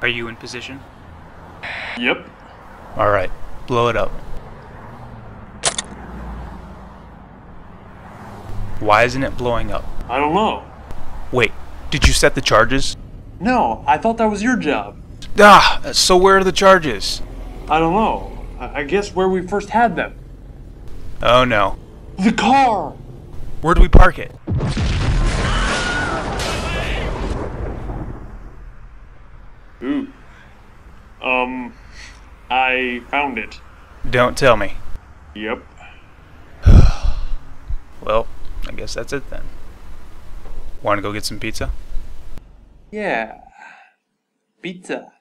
Are you in position? Yep. Alright, blow it up. Why isn't it blowing up? I don't know. Wait, did you set the charges? No, I thought that was your job. Ah, so where are the charges? I don't know. I I guess where we first had them. Oh no. The car! Where do we park it? Ooh. Um, I found it. Don't tell me. Yep. Well, I guess that's it then. Want to go get some pizza? Yeah. Pizza.